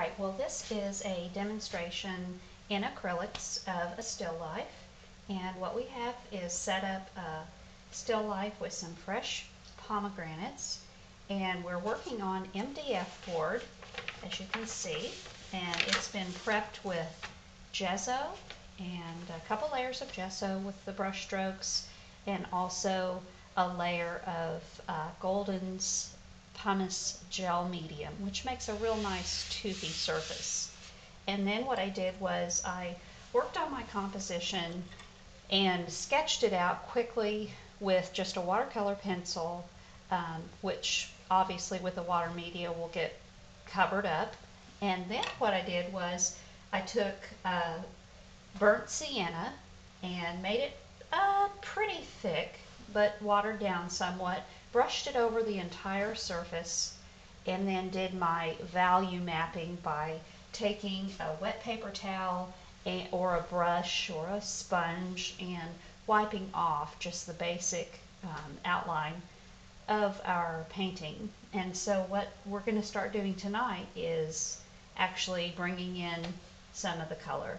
right, well this is a demonstration in acrylics of a still life. And what we have is set up a still life with some fresh pomegranates. And we're working on MDF board, as you can see. And it's been prepped with gesso and a couple layers of gesso with the brush strokes and also a layer of uh, Golden's pumice gel medium, which makes a real nice toothy surface. And then what I did was I worked on my composition and sketched it out quickly with just a watercolor pencil, um, which obviously with the water media will get covered up. And then what I did was I took uh, burnt sienna and made it uh, pretty thick, but watered down somewhat brushed it over the entire surface, and then did my value mapping by taking a wet paper towel or a brush or a sponge and wiping off just the basic um, outline of our painting. And so what we're going to start doing tonight is actually bringing in some of the color.